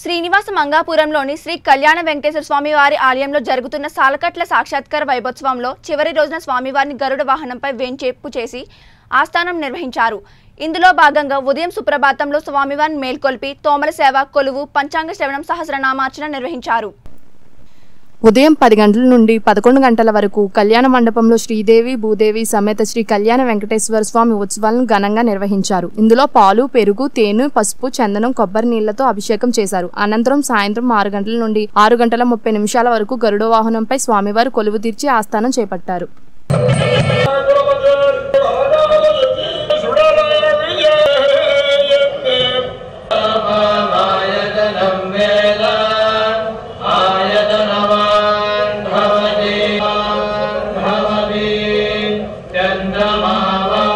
శ్రీనివాస మంగాపురంలోని శ్రీ కళ్యాణ వెంకటేశ్వర స్వామి వారి ఆలయంలో జరుగుతున్న సాలకట్ల సాక్షాత్కార వైభోత్సవంలో చివరి రోజున స్వామివారిని గరుడ వాహనంపై వేంచేపు చేసి ఆస్థానం నిర్వహించారు. ఇందులో భాగంగా ఉదయం సుప్రభాతంలో స్వామివారిని మేల్కొల్పి తోమల సేవ కొలువు పంచాంగ శ్రవణం సహస్రనామార్చన నిర్వహించారు. ఉదయం పది గంటల నుండి పదకొండు గంటల వరకు కళ్యాణ మండపంలో శ్రీదేవి భూదేవి సమేత శ్రీ కళ్యాణ వెంకటేశ్వర స్వామి ఉత్సవాలను ఘనంగా నిర్వహించారు. ఇందులో పాలు పెరుగు తేనె పసుపు చందనం కొబ్బరి నీళ్ళతో అభిషేకం చేశారు. అనంతరం సాయంత్రం ఆరు గంటల నుండి ఆరు గంటల ముప్పై నిమిషాల వరకు గరుడ వాహనంపై స్వామివారు కొలువు తీర్చి ఆస్థానం చేపట్టారు. lá.